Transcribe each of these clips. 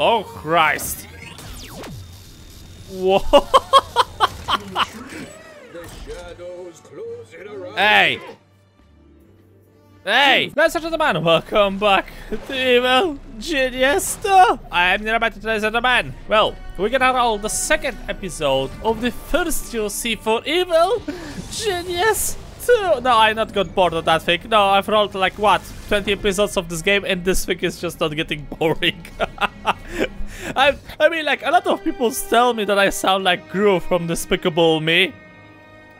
Oh, Christ. Whoa. hey. Hey, ladies and gentlemen, welcome back to Evil Genius 2. I am Nirabat, ladies and gentlemen. Well, we're gonna roll the second episode of the first DLC for Evil Genius 2. No, I not got bored of that thing. No, I've rolled like, what, 20 episodes of this game and this thing is just not getting boring. I, I mean, like, a lot of people tell me that I sound like Gru from Despicable Me.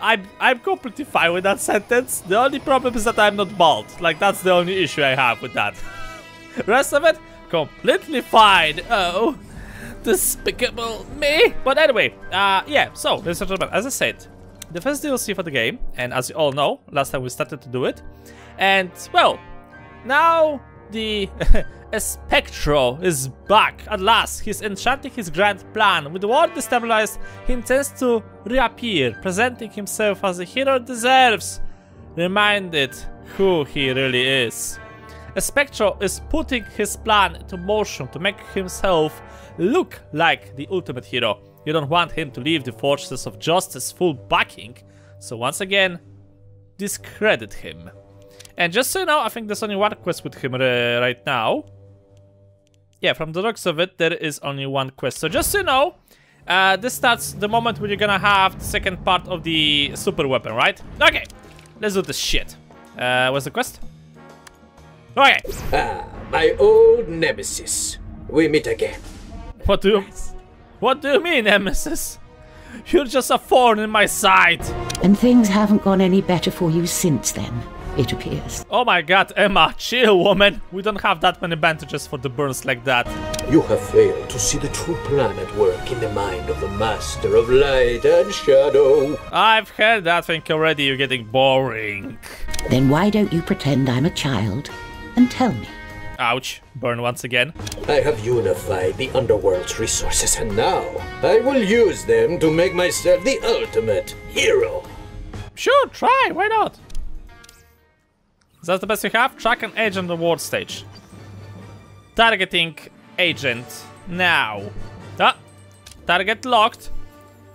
I'm I'm completely fine with that sentence. The only problem is that I'm not bald. Like that's the only issue I have with that. Rest of it, completely fine. Oh, despicable me. But anyway, uh, yeah. So, ladies and gentlemen, as I said, the first DLC for the game, and as you all know, last time we started to do it, and well, now the Espectro is back at last. He's enchanting his grand plan. With the world destabilized, he intends to reappear, presenting himself as the hero deserves, reminded who he really is. Espectro is putting his plan into motion to make himself look like the ultimate hero. You don't want him to leave the forces of justice full backing, so once again, discredit him. And just so you know, I think there's only one quest with him uh, right now yeah, from the looks of it, there is only one quest. So just so you know, uh, this starts the moment when you're gonna have the second part of the super weapon, right? Okay, let's do this shit. Uh, what's the quest? Okay. Ah, my old nemesis. We meet again. What do you... What do you mean, nemesis? You're just a thorn in my side. And things haven't gone any better for you since then it appears. Oh my god, Emma, chill, woman. We don't have that many bandages for the burns like that. You have failed to see the true plan at work in the mind of the Master of Light and Shadow. I've heard that thing already. You're getting boring. Then why don't you pretend I'm a child and tell me? Ouch. Burn once again. I have unified the underworld's resources and now I will use them to make myself the ultimate hero. Sure, try. Why not? That's the best we have. Track an agent on the world stage. Targeting agent now. Ah, target locked.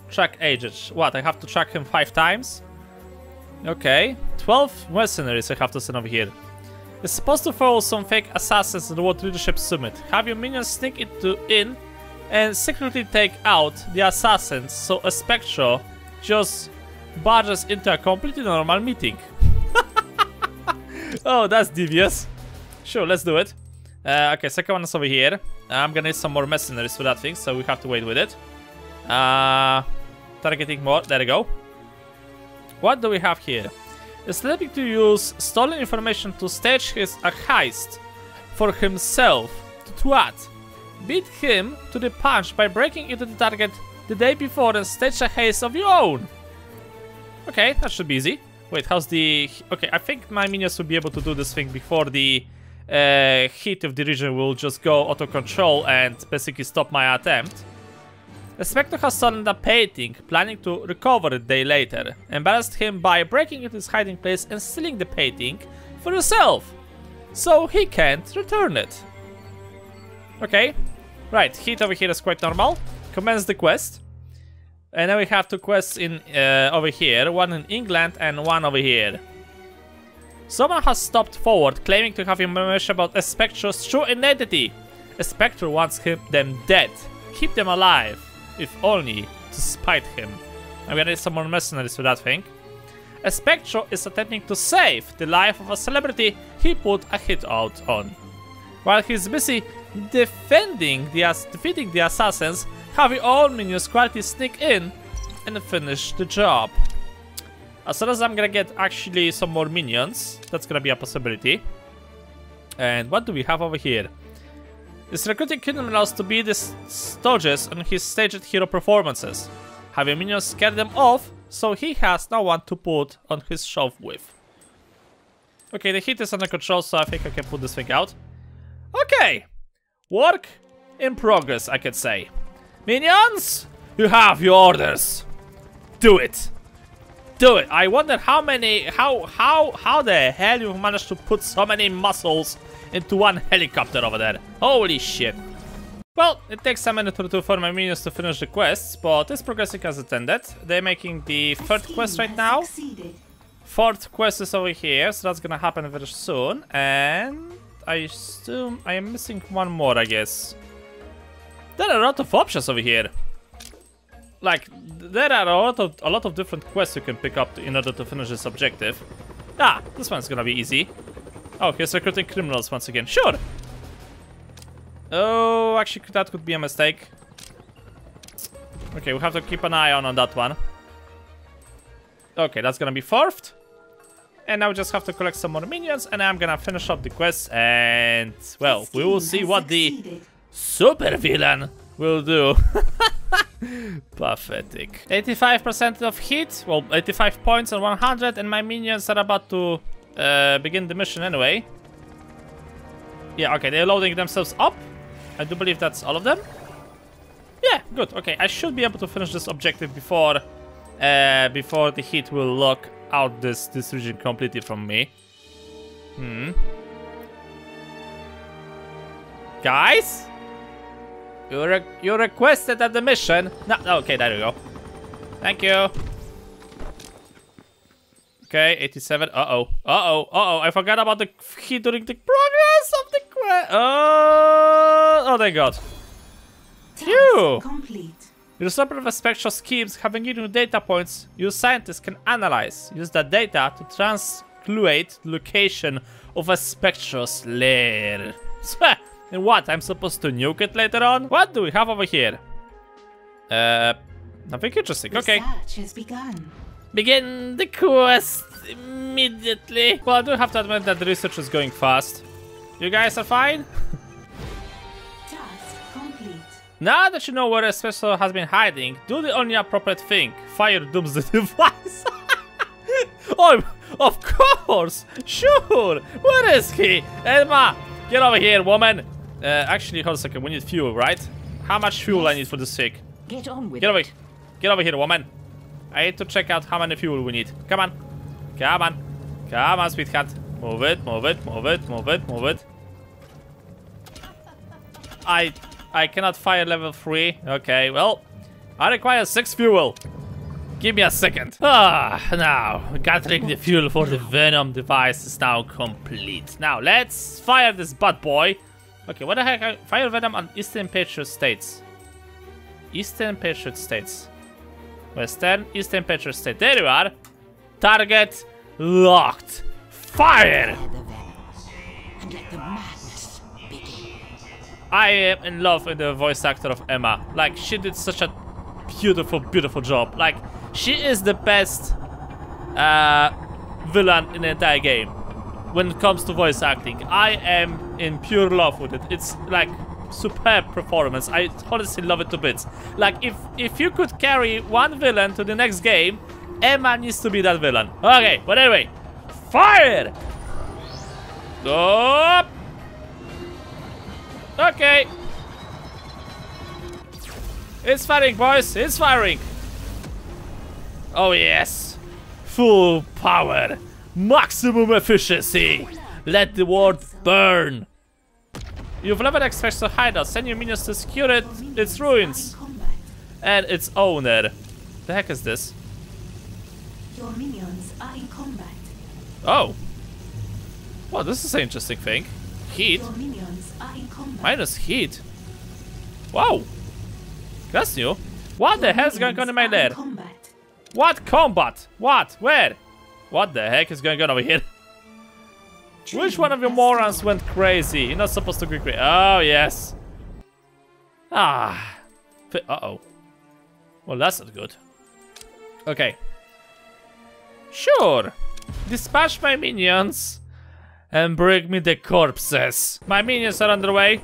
Track agent. What, I have to track him five times? Okay. 12 mercenaries I have to send over here. It's supposed to follow some fake assassins in the World Leadership Summit. Have your minions sneak into in and secretly take out the assassins so a Spectro just barges into a completely normal meeting. Oh, that's devious. Sure, let's do it. Uh, okay, second one is over here. I'm gonna need some more mercenaries for that thing, so we have to wait with it. Uh, targeting more. There we go. What do we have here? Is looking to use stolen information to stage his a heist for himself to twat. Beat him to the punch by breaking into the target the day before and stage a heist of your own. Okay, that should be easy. Wait, how's the... Okay, I think my minions will be able to do this thing before the uh, heat of the region will just go auto-control and basically stop my attempt. The Spectre has stolen the painting, planning to recover it day later. Embarrassed him by breaking into his hiding place and stealing the painting for himself. So he can't return it. Okay. Right, heat over here is quite normal. Commence the quest. And then we have two quests in uh, over here, one in England and one over here. Someone has stopped forward, claiming to have information about a Spectre's true identity. A Spectre wants him, them dead. Keep them alive, if only to spite him. I'm gonna need some more mercenaries for that thing. A Spectre is attempting to save the life of a celebrity he put a hit out on. While he's busy defending the defeating the assassins, have your own minions quietly sneak in and finish the job. As soon as I'm gonna get actually some more minions, that's gonna be a possibility. And what do we have over here? Is recruiting criminals to be the stooges on his staged hero performances. Have your minions scare them off, so he has no one to put on his show with. Okay, the heat is under control, so I think I can put this thing out. Okay, work in progress, I could say. Minions, you have your orders. Do it. Do it. I wonder how many, how, how, how the hell you managed to put so many muscles into one helicopter over there. Holy shit. Well, it takes a minute or two for my minions to finish the quests, but it's progressing as intended. They're making the third quest right now. Fourth quest is over here, so that's gonna happen very soon. And I assume I am missing one more, I guess. There are a lot of options over here. Like, there are a lot of a lot of different quests you can pick up in order to finish this objective. Ah, this one's gonna be easy. Oh, he's recruiting criminals once again. Sure. Oh, actually, that could be a mistake. Okay, we have to keep an eye on on that one. Okay, that's gonna be fourth. And now we just have to collect some more minions, and I'm gonna finish up the quest, and, well, we will see what the. Super villain will do. Pathetic. 85% of hit, well, 85 points on 100, and my minions are about to uh, begin the mission anyway. Yeah, okay, they're loading themselves up. I do believe that's all of them. Yeah, good. Okay, I should be able to finish this objective before uh, before the heat will lock out this this region completely from me. Hmm. Guys, you re you requested at the mission. No, okay, there we go. Thank you. Okay, 87. Uh oh. Uh oh. Uh oh. I forgot about the heat during the progress of the quest. Oh, oh, thank God. Phew. Complete. With a number of spectral schemes having new data points, you scientists can analyze. Use that data to transcluate the location of a spectral lair. and what? I'm supposed to nuke it later on? What do we have over here? Uh, nothing interesting. Okay. Research has begun. Begin the quest immediately. Well, I do have to admit that the research is going fast. You guys are fine? Task complete. Now that you know where a special has been hiding, do the only appropriate thing. Fire dooms the device. oh, of course! Sure! Where is he? Emma! Get over here, woman! Uh, actually, hold a second. We need fuel, right? How much fuel I need for this thing? Get on with Get over it. here. Get over here, woman. I need to check out how many fuel we need. Come on. Come on. Come on, sweetheart. Move it, move it, move it, move it, move it. I I cannot fire level 3. Okay, well, I require 6 fuel. Give me a second. Ah, now, gathering the fuel for the Venom device is now complete. Now, let's fire this bad boy. Okay, what the heck? Fire Venom on Eastern Patriot States. Eastern Patriot States. Western, Eastern Patriot State. There you are. Target locked. Fire! And let the madness begin. I am in love with the voice actor of Emma. Like, she did such a beautiful, beautiful job. Like, she is the best uh, villain in the entire game when it comes to voice acting. I am in pure love with it. It's like superb performance. I honestly love it to bits. Like, if if you could carry one villain to the next game, Emma needs to be that villain. Okay, but anyway, fire! Up! Okay. It's firing, boys. It's firing. Oh, yes. Full power. Maximum efficiency. Let the world burn. You've leveled Espectro's hideout. Send your minions to secure it, its ruins. And its owner. The heck is this? Your minions are in combat. Oh. Well, this is an interesting thing. Heat. Your minions are in combat. Minus heat. Wow. That's new. What the hell's going on in my lair? Combat. What combat? What? Where? What the heck is going on over here? Which one of you morons went crazy? You're not supposed to go crazy. Oh, yes. Ah. Uh-oh. Well, that's not good. Okay. Sure. Dispatch my minions and bring me the corpses. My minions are underway.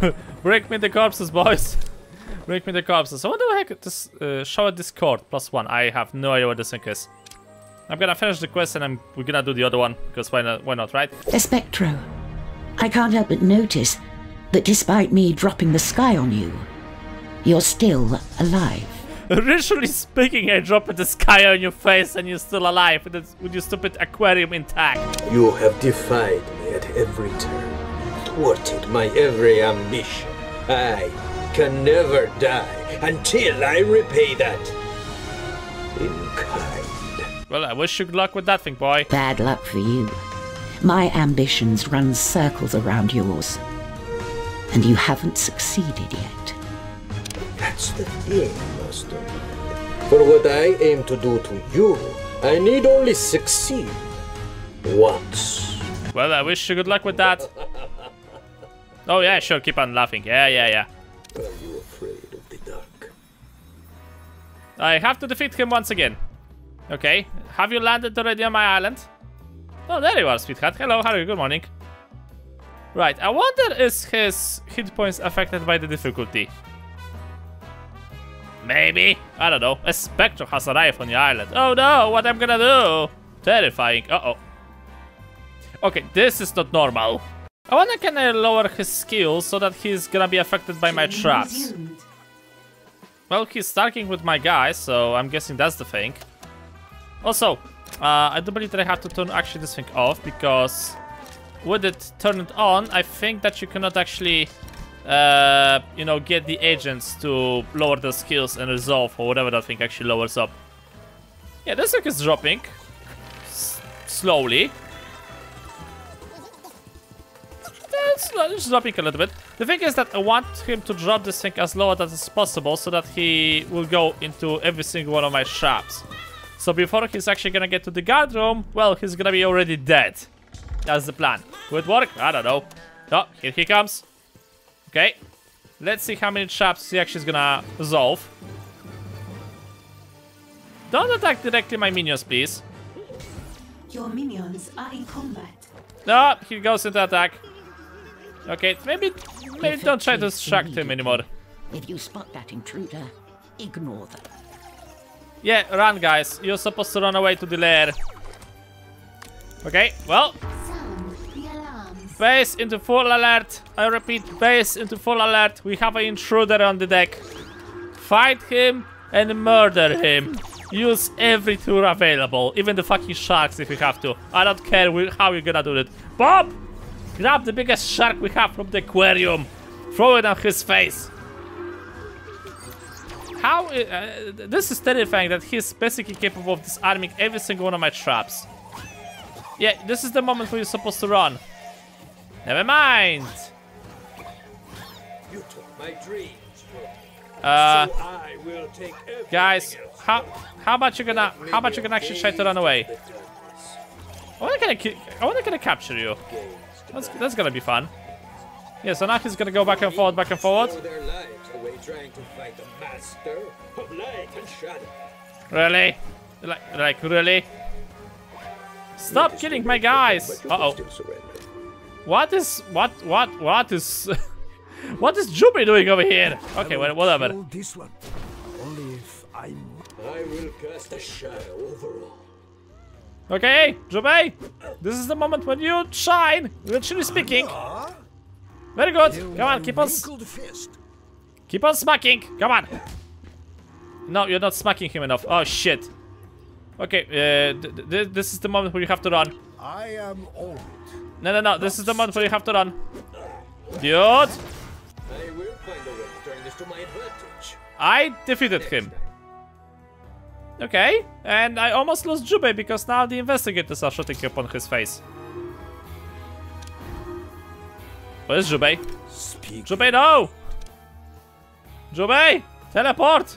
bring me the corpses, boys. bring me the corpses. So what the heck? This uh, show a Discord plus one. I have no idea what this thing is. I'm gonna finish the quest and I'm we're gonna do the other one because why not? Why not, right? Espectro, I can't help but notice that despite me dropping the sky on you, you're still alive. Originally speaking, I dropped the sky on your face and you're still alive with, this, with your stupid aquarium intact. You have defied me at every turn, thwarted my every ambition. I can never die until I repay that. In kind. Well, I wish you good luck with that thing, boy. Bad luck for you. My ambitions run circles around yours. And you haven't succeeded yet. That's the thing, Master. For what I aim to do to you, I need only succeed once. Well, I wish you good luck with that. Oh yeah, sure, keep on laughing. Yeah, yeah, yeah. Are you afraid of the dark? I have to defeat him once again. Okay, have you landed already on my island? Oh, there you are, sweetheart. Hello, how are you? Good morning. Right, I wonder is his hit points affected by the difficulty? Maybe. I don't know. A spectre has arrived on the island. Oh no, what am I'm gonna do? Terrifying. Uh-oh. Okay, this is not normal. I wonder can I lower his skills so that he's gonna be affected by my traps. Well, he's starting with my guy, so I'm guessing that's the thing. Also, uh, I do believe that I have to turn actually this thing off because with it turned on, I think that you cannot actually, uh, you know, get the agents to lower their skills and resolve or whatever that thing actually lowers up. Yeah, this thing is dropping S slowly. It's, it's dropping a little bit. The thing is that I want him to drop this thing as low as possible so that he will go into every single one of my traps. So before he's actually gonna get to the guard room, well, he's gonna be already dead. That's the plan. It work? I don't know. Oh, here he comes. Okay. Let's see how many traps he actually is gonna resolve. Don't attack directly my minions, please. Your minions are in combat. No, he goes into attack. Okay, maybe maybe don't try to is distract him anymore. If you spot that intruder, ignore them. Yeah, run, guys. You're supposed to run away to the lair. Okay, well, base into full alert. I repeat, base into full alert. We have an intruder on the deck. Fight him and murder him. Use every tool available, even the fucking sharks if you have to. I don't care how you're gonna do it. Bob! Grab the biggest shark we have from the aquarium. Throw it on his face. How? Uh, this is terrifying that he's basically capable of disarming every single one of my traps. Yeah, this is the moment where you're supposed to run. Never mind. You took my dreams. Uh, so I will take guys, how how about you gonna how about you gonna actually try to run away? I wanna gonna I wanna gonna capture you. That's that's gonna be fun. Yeah, so now he's gonna go back and forward, back and forward. Throw their lives away trying to fight the master of light and shadow. Really? Like like really? Stop killing my guys! Uh oh. What is what what what is what is Jubei doing over here? Okay, well, whatever. This one. Only if I'm. I will cast a shadow over all. Okay, Jubei, this is the moment when you shine. Literally speaking. Very good. Come on, keep on fist. Keep on smacking. Come on. No, you're not smacking him enough. Oh shit. Okay, uh, th th this is the moment where you have to run. I am old. No, no, no. This is the moment where you have to run. Dude, I will find a way to turn this to my advantage. I defeated him. Okay, and I almost lost Jubei because now the investigators are shooting upon his face. Where's Jubei? Speak Jubei, no! Jubei! Teleport!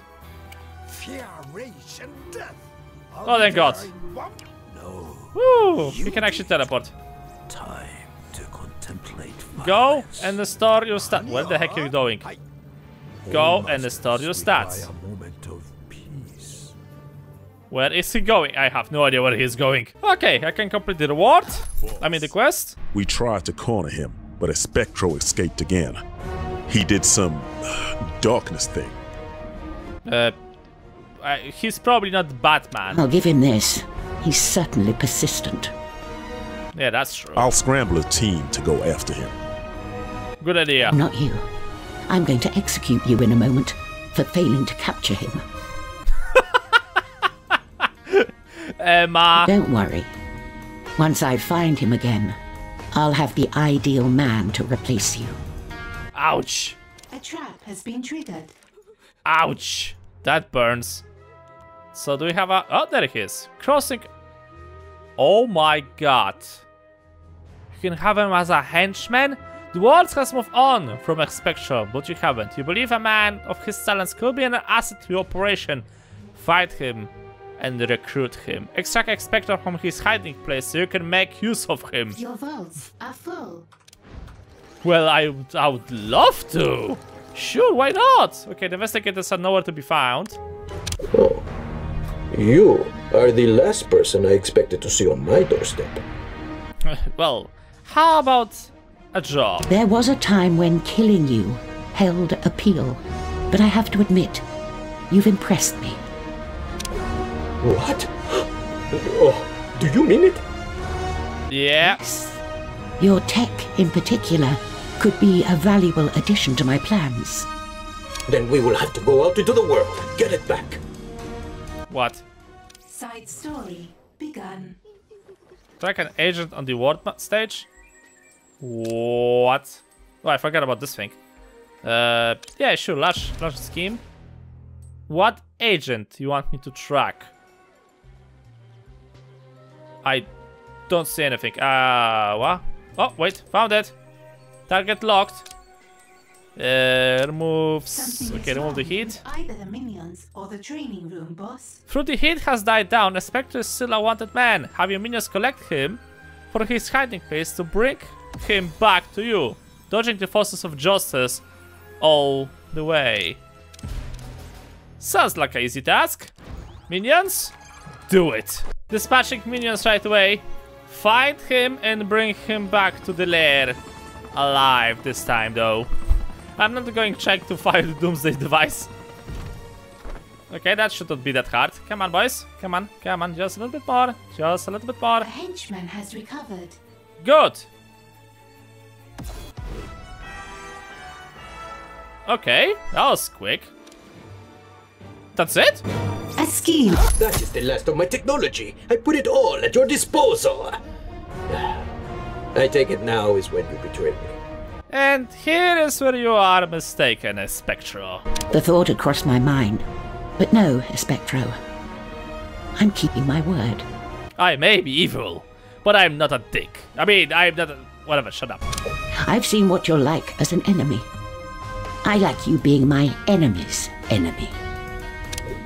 fear, rage, and death. Oh, thank God. No Woo! He can actually teleport. time to contemplate. Go violence. and store your stats. Where the heck are you going? I- Go and must store your sweep stats. A moment of peace. Where is he going? I have no idea where he's going. Okay, I can complete the reward. I mean the quest. We tried to corner him, but Espectro escaped again. He did some darkness thing. Uh, uh, he's probably not Batman. I'll give him this. He's certainly persistent. Yeah, that's true. I'll scramble a team to go after him. Good idea. Not you. I'm going to execute you in a moment for failing to capture him. Emma. Don't worry. Once I find him again, I'll have the ideal man to replace you. Ouch. Trap has been triggered. Ouch! That burns. So do we have a... Oh, there he is. Crossing... Oh my god. You can have him as a henchman? The world has moved on from Espectro, but you haven't. You believe a man of his talents could be an asset to your operation. Fight him and recruit him. Extract Espectro from his hiding place so you can make use of him. Your vaults are full. Well, I, I would love to. Sure, why not? Okay, the investigators are nowhere to be found. Oh. You are the last person I expected to see on my doorstep. well, how about a job? There was a time when killing you held appeal, but I have to admit, you've impressed me. What? Oh, do you mean it? Yes. Your tech, in particular, could be a valuable addition to my plans. Then we will have to go out into the world, get it back. What? Side story begun. Track an agent on the world stage? What? Oh, I forgot about this thing. Uh, yeah, sure, large, large scheme. What agent you want me to track? I don't see anything. Uh, what? Oh, wait, found it. Target locked. Uh, removes. Okay, is remove the heat. Either the minions or the training room, boss. Through the heat has died down, a Spectre is still a wanted man. Have your minions collect him for his hiding place to bring him back to you, dodging the forces of justice all the way. Sounds like an easy task. Minions, do it. Dispatching minions right away. Find him and bring him back to the lair. Alive this time though. I'm not going to check to find the doomsday device. Okay, that should not be that hard. Come on, boys. Come on, come on. Just a little bit more. Just a little bit more. A henchman has recovered. Good. Okay, that was quick. That's it? A scheme. That is the last of my technology. I put it all at your disposal. I take it now is when you betrayed me. And here is where you are mistaken, Spectro. The thought had crossed my mind. But no, Espectro. I'm keeping my word. I may be evil, but I'm not a dick. I mean, I'm not a... Whatever, shut up. I've seen what you're like as an enemy. I like you being my enemy's enemy.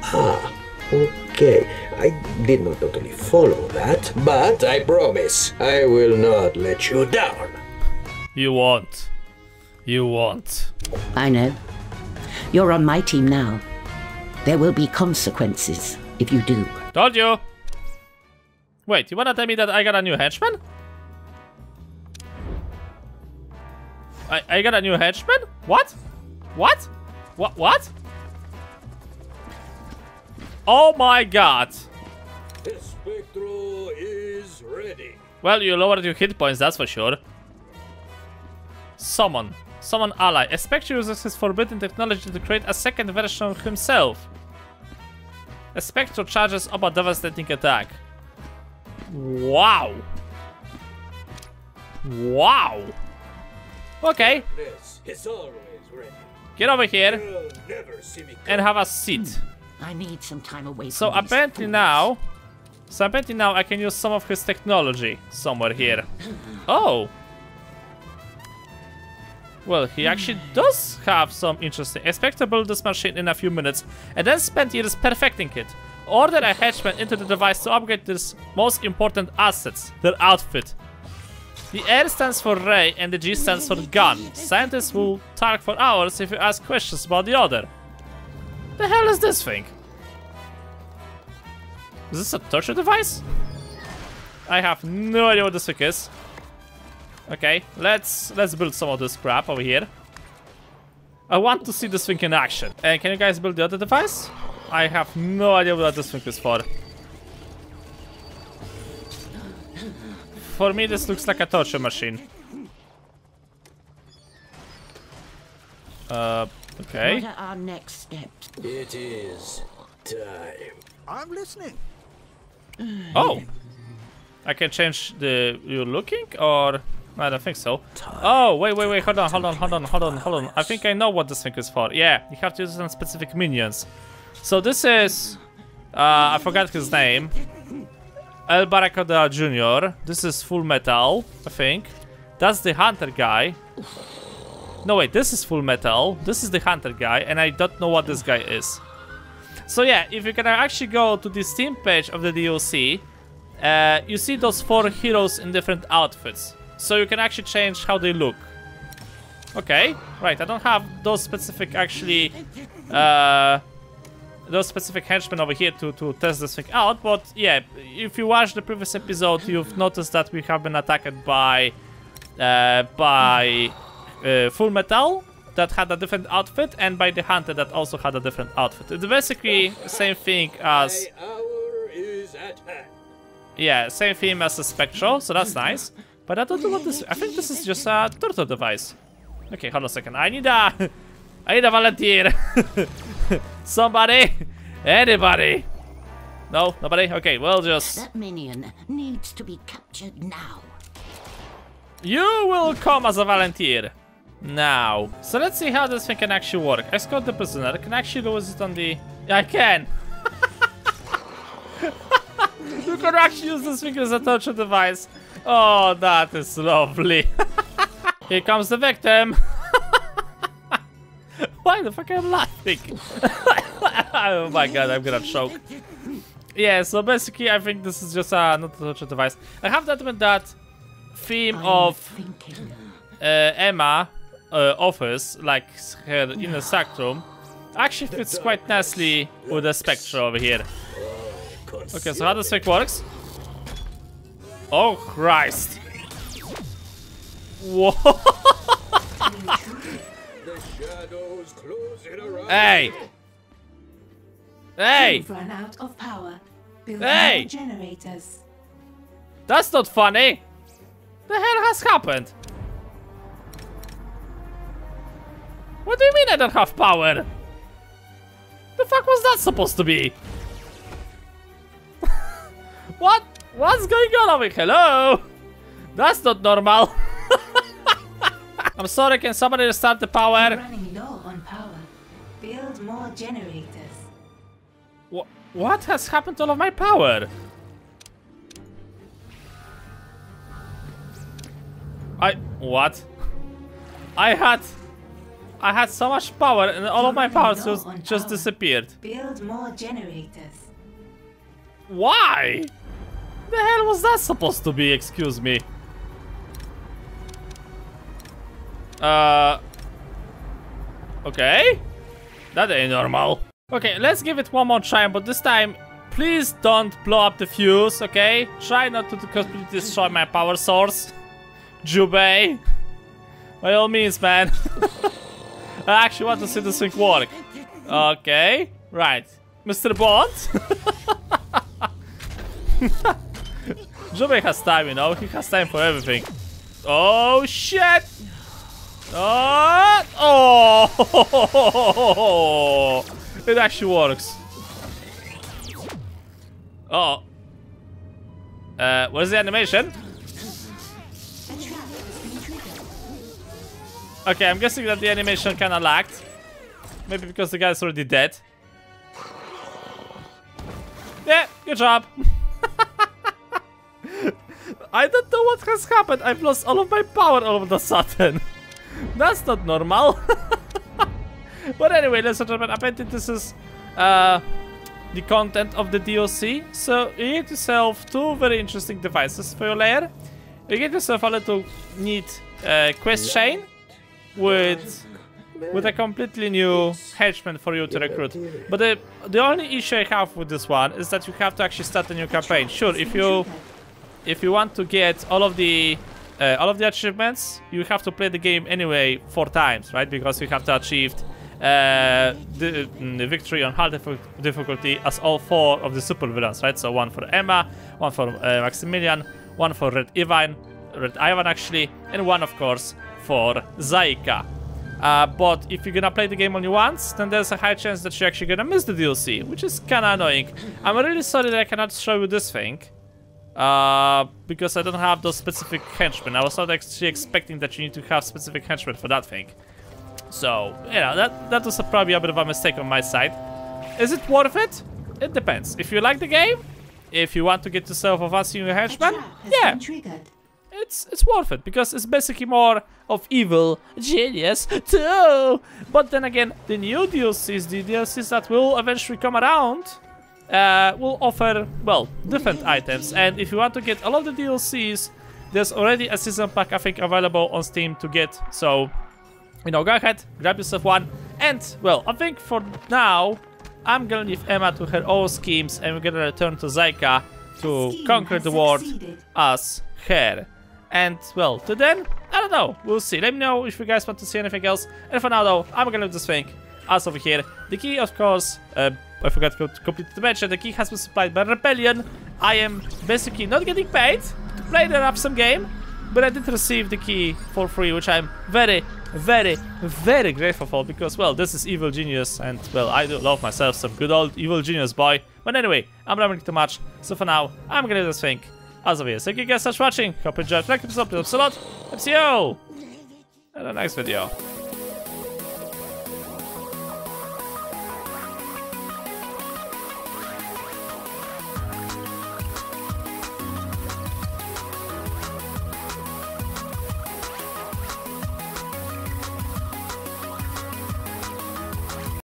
Ah, okay. I did not totally follow that, but I promise I will not let you down. You won't. You won't. I know. You're on my team now. There will be consequences if you do. Told you. Wait, you wanna tell me that I got a new henchman? I, I got a new henchman? What? What? What? What? Oh my god. Spectro is ready. Well, you lowered your hit points, that's for sure. Summon. Summon ally. A Spectre uses his forbidden technology to create a second version of himself. A Spectre charges up a devastating attack. Wow. Wow. Okay, Yes, is always ready. get over here You'll never see me and have a seat. I need some time away So apparently fools. now, so apparently now I can use some of his technology somewhere here. Oh. Well, he actually hmm. does have some interesting. Expect to build this machine in a few minutes and then spend years perfecting it. Order a henchman into the device to upgrade this most important assets, their outfit. The R stands for Ray and the G stands for Gun. Scientists will talk for hours if you ask questions about the other. The hell is this thing? Is this a torture device? I have no idea what this thing is. Okay, let's let's build some of this crap over here. I want to see this thing in action. And can you guys build the other device? I have no idea what this thing is for. For me, this looks like a torture machine. Uh, okay. What are our next steps? It is time. I'm listening. Oh! I can change the you're looking or I don't think so. Oh, wait, wait, wait, hold on, hold on, hold on, hold on, hold on. I think I know what this thing is for. Yeah, you have to use some specific minions. So this is... Uh, I forgot his name. El Barracuda Jr. This is Full Metal, I think. That's the Hunter guy. No, wait, this is Full Metal. This is the Hunter guy, and I don't know what this guy is. So yeah, if you can actually go to the Steam page of the DLC, uh, you see those four heroes in different outfits. So you can actually change how they look. Okay, right, I don't have those specific actually, uh, those specific henchmen over here to, to test this thing out, but yeah, if you watched the previous episode, you've noticed that we have been attacked by, uh, by uh, Full Metal, that had a different outfit, and by the Hunter that also had a different outfit. It's basically same thing as... My hour is at hand. Yeah, same theme as the Spectral, so that's nice. But I don't know what this... I think this is just a turtle device. Okay, hold on a second. I need a... I need a volunteer. Somebody. Anybody. No, nobody? Okay, we'll just... That minion needs to be captured now. You will come as a volunteer. Now. So let's see how this thing can actually work. I Escort the prisoner. I Can actually lose it on the... Yeah, I can. you can actually use this thing as a torture device. Oh, that is lovely. Here comes the victim. Why the fuck am I laughing? oh my god, I'm gonna choke. Yeah, so basically I think this is just a not a torture device. I have to admit that theme I'm of thinking. uh, Emma uh, office, like her inner sacrum, actually fits quite nicely with the Spectre over here. Okay, so how this thing works? Oh Christ! Whoa! The shadows closing hey! Hey! Run out of power. Build Hey! generators. That's not funny! The hell has happened? What do you mean I don't have power? The fuck was that supposed to be? what? What's going on over here? Hello? That's not normal. I'm sorry, can somebody restart the power? Running low on power. Build more generators. Wha what has happened to all of my power? I what? I had I had so much power and all of my power just just disappeared. Build more generators. Why? The hell was that supposed to be? Excuse me. Uh. Okay. That ain't normal. Okay, let's give it one more try, but this time, please don't blow up the fuse, okay? Try not to completely destroy my power source. Jubei. By all means, man. I actually want to see this thing work. Okay, right. Mr. Bond? Jubei has time, you know? He has time for everything. Oh, shit! Oh! Oh! It actually works. Oh. Uh, where's the animation? Okay, I'm guessing that the animation kinda lagged. Maybe because the guy's already dead. Yeah, good job. I don't know what has happened. I've lost all of my power all of a sudden. That's not normal. but anyway, ladies and gentlemen, apparently this is uh, the content of the DLC. So you get yourself two very interesting devices for your lair. You get yourself a little neat uh, quest chain with with a completely new henchman for you to recruit. But the the only issue I have with this one is that you have to actually start a new campaign. Sure, if you if you want to get all of the uh, all of the achievements, you have to play the game anyway four times, right? Because you have to achieve uh, the, mm, the victory on hard difficulty as all four of the super villains, right? So one for Emma, one for uh, Maximilian, one for Red Ivan, Red Ivan actually, and one of course for Zaika. Uh, but if you're gonna play the game only once, then there's a high chance that you're actually gonna miss the DLC, which is kinda annoying. I'm really sorry that I cannot show you this thing. Uh, because I don't have those specific henchmen. I was not actually expecting that you need to have specific henchmen for that thing. So, you know, that, that was a, probably a bit of a mistake on my side. Is it worth it? It depends. If you like the game, if you want to get yourself a fancy new A henchman, yeah. It's it's worth it because it's basically more of Evil Genius 2. But then again, the new DLCs, the DLCs that will eventually come around, uh, will offer well different items. And if you want to get all of the DLCs, there's already a season pack I think available on Steam to get. So you know, go ahead, grab yourself one. And well, I think for now, I'm gonna leave Emma to her own schemes, and we're gonna return to Zaika to Scheme conquer the world as her. And well, to then, I don't know. We'll see. Let me know if you guys want to see anything else. And for now, though, I'm gonna leave this thing as over here. The key, of course, uh, I forgot to complete the mention. The key has been supplied by Rebellion. I am basically not getting paid to play the Rapsum game, but I did receive the key for free, which I'm very, very, very grateful for because, well, this is Evil Genius, and well, I do love myself some good old Evil Genius boy. But anyway, I'm rambling too much, so for now, I'm gonna do this thing as always. Thank you guys so much for watching. Hope you enjoyed. Like the episode, please a lot. See you in the next video.